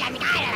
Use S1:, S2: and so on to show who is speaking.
S1: Gemini.